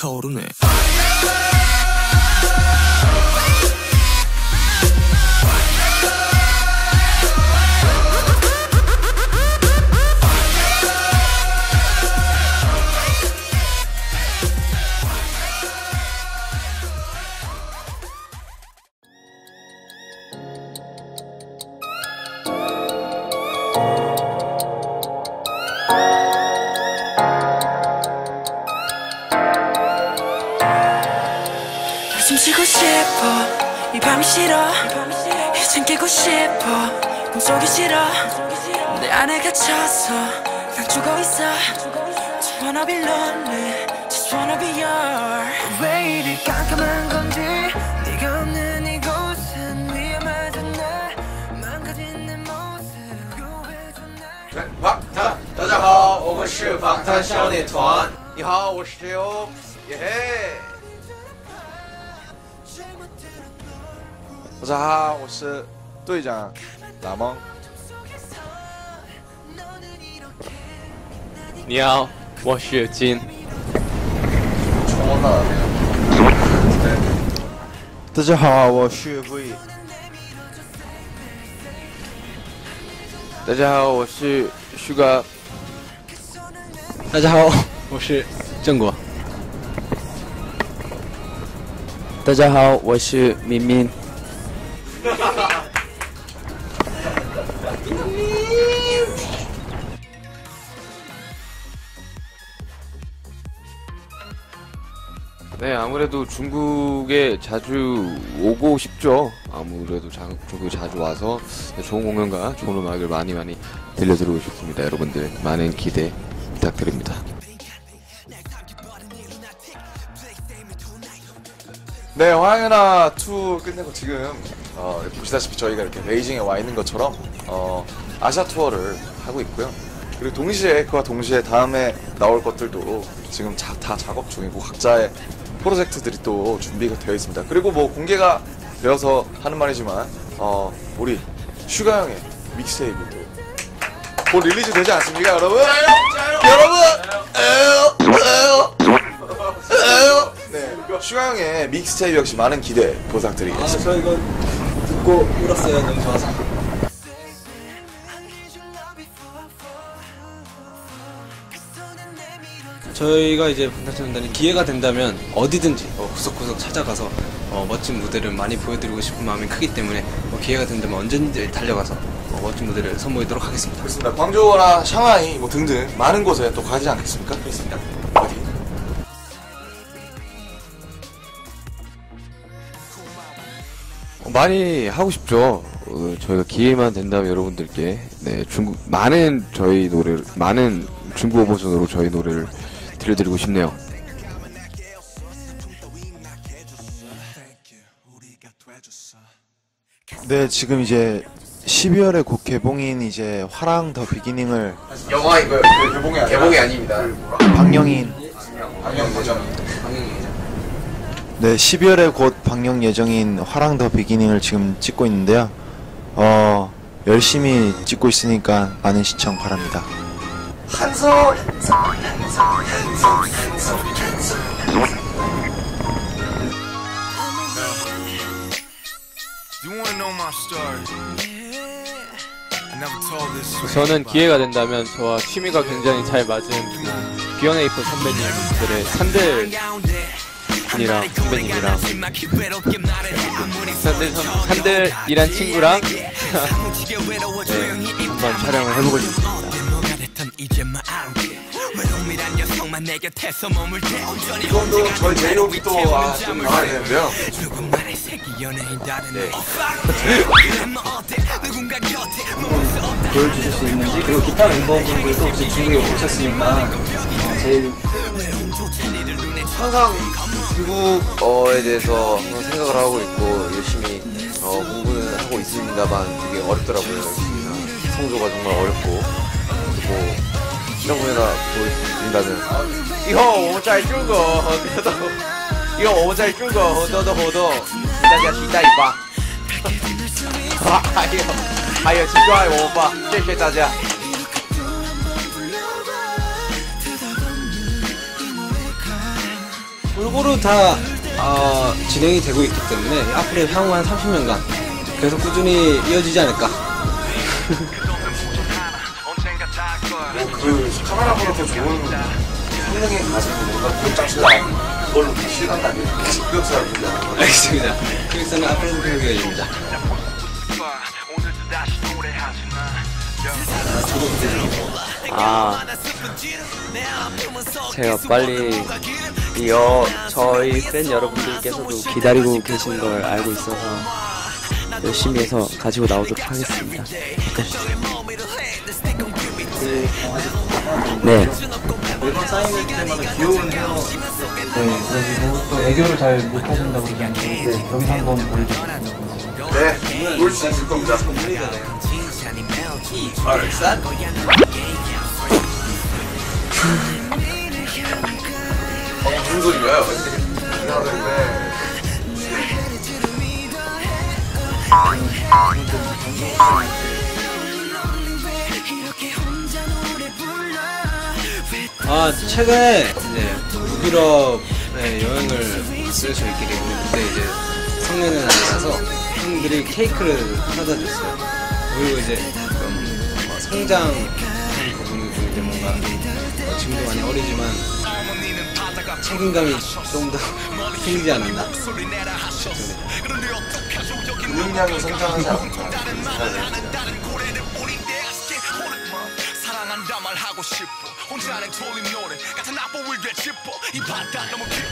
타오르 싫어 이젠 깨고 싶어 꿈속이 싫어 내 안에 갇혀서 난 죽어 있어 Just wanna be lonely Just wanna be yours 왜 이리 깜깜한 건지 네가 없는 이곳은 위험하잖아 망가진 내 모습 유해져 날 好，大大家好，我们是防弹少年团。你好，我是陈优，耶嘿。 大家好，我是队长老蒙。你好，我是金。大家好，我是 V。大家好，我是旭哥。大家好，我是郑国。大家好，我是敏敏。 네, 아무래도 중국에 자주 오고 싶죠. 아무래도 자, 중국에 자주 와서 좋은 공연과 좋은 음악을 많이 많이 들려드리고 싶습니다. 여러분들 많은 기대 부탁드립니다. 네, 화영연아 2 끝내고 지금 어, 보시다시피 저희가 이렇게 베이징에 와 있는 것처럼 어, 아시아 투어를 하고 있고요. 그리고 동시에 그와 동시에 다음에 나올 것들도 지금 자, 다 작업 중이고 각자의 프로젝트들이 또 준비가 되어 있습니다. 그리고 뭐 공개가 되어서 하는 말이지만 어, 우리 슈가 형의 mixtape도 곧 release 되지 않습니까, 여러분? 여러분! 에요! 에요! 에요! 네, 슈가 형의 믹스테이프 역시 많은 기대 부탁드리겠습니다. 저 이거 듣고 울었어요 너무 좋아서 저희가 이제 방탄소년단이 기회가 된다면 어디든지 어, 구석구석 찾아가서 어, 멋진 무대를 많이 보여드리고 싶은 마음이 크기 때문에 어, 기회가 된다면 언제든지 달려가서 어, 멋진 무대를 선보이도록 하겠습니다. 그렇습니다. 광저우나 샹하이 뭐 등등 많은 곳에 또 가지 않겠습니까? 그렇습니다. 어디? 어, 많이 하고 싶죠. 어, 저희가 기회만 된다면 여러분들께 네, 중국 많은 저희 노래를 많은 중국어 버전으로 저희 노래를 들려드리고 싶네요. 네, 지금 이제 12월에 곧 개봉인 이제 화랑 더 비기닝을 영화 이거 그 개봉이 아니라 개봉이 아닙니다. 방영인 방영 버전. 네, 12월에 곧 방영 예정인 화랑 더 비기닝을 지금 찍고 있는데요. 어, 열심히 찍고 있으니까 많은 시청 바랍니다. 한솔. Never told this story. 저는 기회가 된다면 저와 취미가 굉장히 잘 맞은 비어네이프 선배님들의 산들이랑 선배님이랑 산들 선, 산들이란 친구랑 네, 한번 촬영을 해보고 싶습니다. 이건도 저희 제이홉이 또, 아, 좀 나와야 되는데요. 보여주실 수 있는지 그리고 기타 멤버분들도 혹시 중국에 오셨으니까 제일 항상 중국어에 대해서 항상 생각을 하고 있고 열심히 어, 공부는 하고 있습니다만 되게 어렵더라고요. 성조가 정말 어렵고. 뭐 이런 거에다 보여드린다면 以后我们在中国和都，以后我们在中国很多的活动，请大家期待一吧。啊，还有还有，请关爱我们吧，谢谢大家。 그 골고루 다 어, 진행이 되고 있기 때문에 앞으로 향후 한 30년간 계속 꾸준히 이어지지 않을까. 그 카메라보다 더 좋은 성능의 가슴 뭔가 깜짝시다 그걸로 실감 나게 급격사를 준다 알겠습니다. 크리스는 앞으로도 계속 이어집니다. 아 제가 빨리 이어 저희 팬 여러분들께서도 기다리고 계신 걸 알고 있어서 열심히 해서 가지고 나오도록 하겠습니다. 네. 매번 사인회 때마다 귀여운 헤어 네, 그리고 또 애교를 잘 못하신다고 그러는데 여기서 한번 보여주세요. 네, 올수 있을 겁니다. 어, 무슨 소리가요? 이상하던데. 아 최근에 이제 북유럽에 여행을 갔어요 저희끼리 근데 이제 성년은 아니라서 형들이 케이크를 사다 줬어요. 그리고 이제 좀뭐 성장 부분이 좀 이제 뭔가 어, 지금도 많이 어리지만 책임감이 좀 더 생기지 않았나? 싶습니다 근육량이 성장하지 않을까.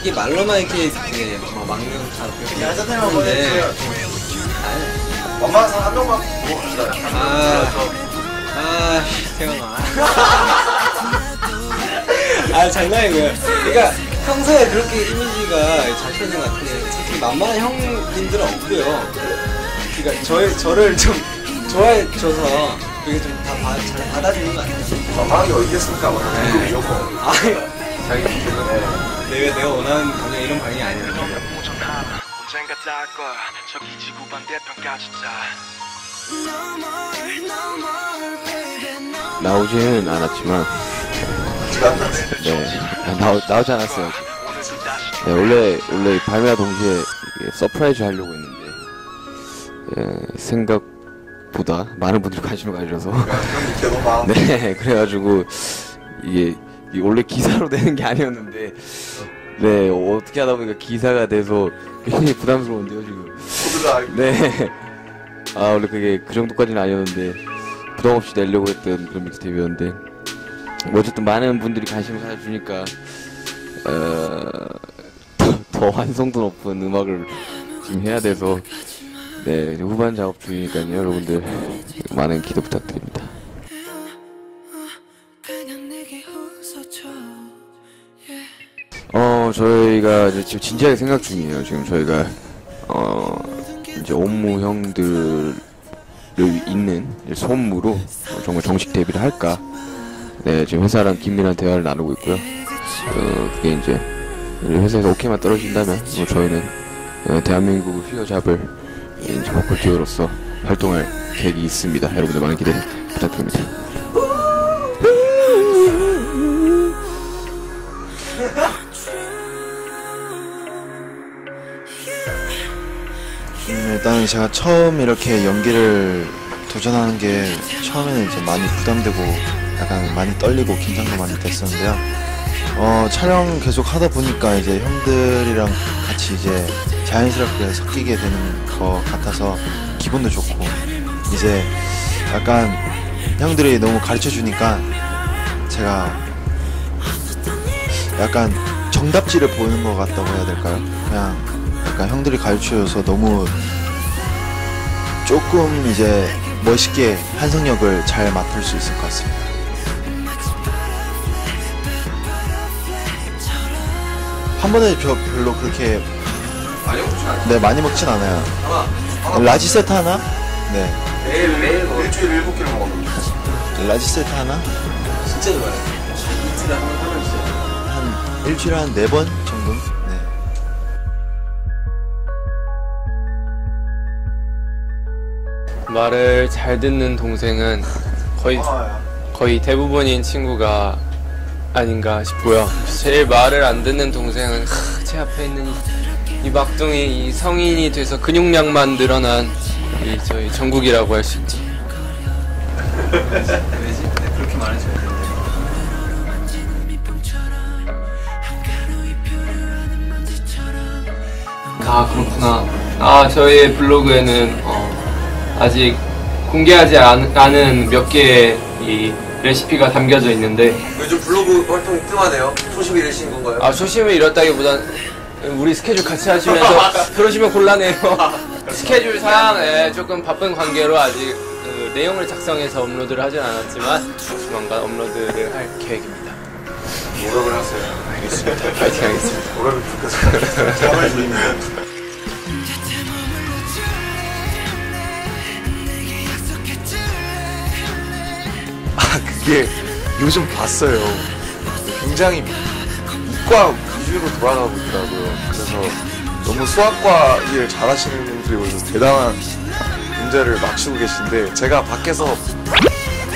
이게 말로만 이렇게 이제 뭐 막는 다 이렇게 하는데 엄마 한 명만 보고 갑시다. 아, 아, 태영아. 아, 장난이고요. 그러니까 평소에 그렇게 이미지가 잡히는 것 같은데, 특히 만만한 형님들은 없고요. 그러니까 저, 저를 좀 좋아해 줘서 그게 좀 다 잘 받아주는 것 같아요. 만만하게 어디 있겠습니까? 뭐, 그 무조건. 아, 자기 때문에. 내가, 내가 원하는 방향 이런 방향이 아니었는데. 언젠가 닿을 거야 저기 지구 반대편까지 자 나오지는 않았지만 네 나오, 나오지 않았어요. 네, 원래 원래 발매와 동시에 surprise 하려고 했는데 예, 생각 보다 많은 분들이 관심을 너무 마음. 네 그래가지고 이게, 이게 원래 기사로 되는 게 아니었는데 네 어떻게 하다 보니까 기사가 돼서 굉장히 부담스러운데요 지금 모두가 알고 네. 아, 원래 그게 그 정도까지는 아니었는데, 부담 없이 내려고 했던 그런 믹스테이프였는데, 뭐 어쨌든 많은 분들이 관심을 가져주니까, 어, 더, 더 완성도 높은 음악을 지금 해야 돼서, 네, 후반 작업 중이니까요, 여러분들, 많은 기도 부탁드립니다. 어, 저희가 이제 지금 진지하게 생각 중이에요. 지금 저희가, 어, 이제 업무 형들을 소음무로 어, 정말 정식 데뷔를 할까. 네, 지금 회사랑 긴밀한 대화를 나누고 있고요. 어, 그게 이제 회사에서 오케이만 떨어진다면, 뭐 저희는 어, 대한민국을 휘어잡을 듀오로서 활동할 계획이 있습니다. 여러분들 많은 기대 부탁드립니다. 음, 일단 제가 처음 이렇게 연기를 도전하는 게 처음에는 이제 많이 부담되고 약간 많이 떨리고 긴장도 많이 됐었는데요. 어, 촬영 계속 하다 보니까 이제 형들이랑 같이 이제 자연스럽게 섞이게 되는 것 같아서 기분도 좋고 이제 약간 형들이 너무 가르쳐 주니까 제가 약간 정답지를 보는 것 같다고 해야 될까요? 그냥 약간 형들이 가르쳐줘서 너무 조금 이제 멋있게 한성역을 잘 맡을 수 있을 것 같습니다. 한 번에 저 별로 그렇게. 네 많이 먹진 않아요. large 세트 하나? 네 매일 매일 일주일에 일곱 개를 먹었는데. large 세트 하나? 진짜 좋아요. 이틀에 한 번 하면 진짜. 한 일주일에 한 네 번 정도? 네. 말을 잘 듣는 동생은 거의 거의 대부분인 친구가 아닌가 싶고요. 제일 말을 안 듣는 동생은 하, 제 앞에 있는 이, 이 막둥이 이 성인이 돼서 근육량만 늘어난 이 저희 정국이라고 할 수 있지. 아 그렇구나. 아 저희의 블로그에는 어, 아직 공개하지 않, 않은 몇 개의 이 레시피가 담겨져 있는데 요즘 블로그 활동이 뜸하네요. 소식이 이르신 건가요? 아 초심을 잃었다기보단 우리 스케줄 같이 하시면서 그러시면 곤란해요. 스케줄상 예, 조금 바쁜 관계로 아직 그 내용을 작성해서 업로드를 하진 않았지만 조만간 업로드를 할 계획입니다. 노력을 하세요. 알겠습니다. 파이팅 하겠습니다. 노력을 부탁드립니다. 참을 드립니다. 아 그게 요즘 봤어요. 굉장히 이과 위주로 돌아가고 있더라고요. 그래서 너무 수학과 일 잘하시는 분들이 오셔서 대단한 문제를 맞추고 계신데 제가 밖에서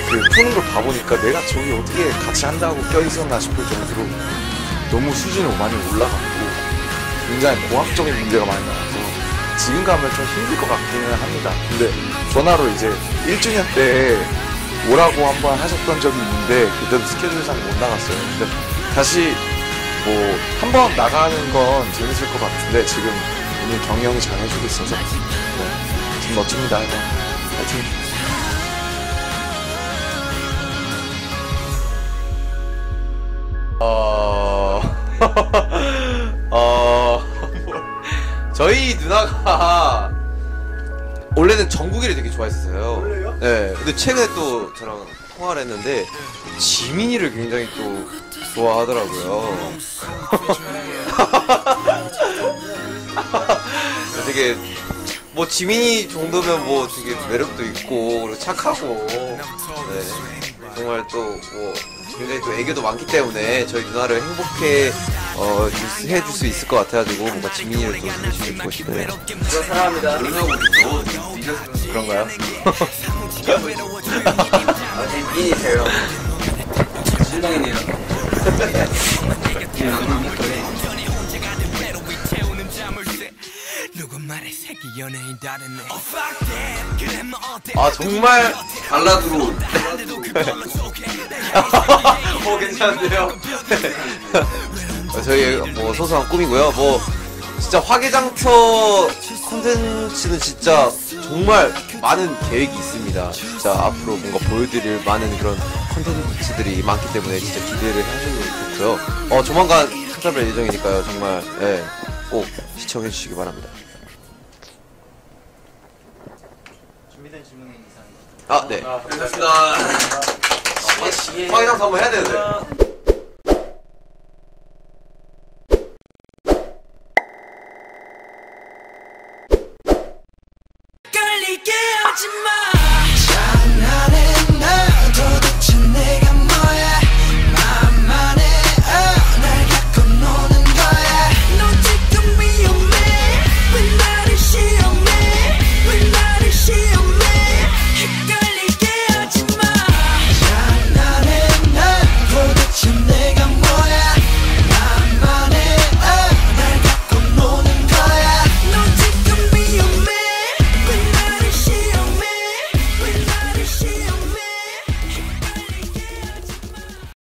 그 푸는 걸 봐보니까 내가 저기 어떻게 같이 한다고 껴있었나 싶을 정도로 너무 수준이 많이 올라갔고 굉장히 공학적인 문제가 많이 나와서 지금 가면 좀 힘들 것 같기는 합니다. 근데 전화로 이제 1주년 때 오라고 한번 하셨던 적이 있는데 그때도 스케줄상 못 나갔어요. 근데 다시 뭐 한 번 나가는 건 재밌을 것 같은데 지금 오늘 경영이 잘 해주고 있어서 네, 지금 멋집니다. 네. 파이팅. 어... 어... 저희 누나가 원래는 정국이를 되게 좋아했었어요. 원래요? 네. 근데 최근에 또 저랑 통화를 했는데 지민이를 굉장히 또 좋아하더라고요. 되게 뭐 지민이 정도면 뭐 되게 매력도 있고 그리고 착하고 네. 정말 또 뭐 굉장히 또 애교도 많기 때문에 저희 누나를 행복해 어, 줄- 해줄 수 있을 것 같아가지고 뭔가 지민이를 또 소개시켜 주고 싶네요. 사랑합니다. 그런가요? 미인이세요. 실망이네요. 아 정말 발라드로. 어 괜찮은데요? 어, 저희 뭐 소소한 꿈이고요. 뭐 진짜 화개장터 콘텐츠는 진짜 정말 많은 계획이 있습니다. 진짜 앞으로 뭔가 보여드릴 많은 그런 콘텐츠들이 많기 때문에 진짜 기대를 해주셔도 좋고요 어 조만간 찾아뵐 예정이니까요 정말 예, 꼭 시청해 주시기 바랍니다 아, 네. 고맙습니다. 화개장터 한번 해야 되는데.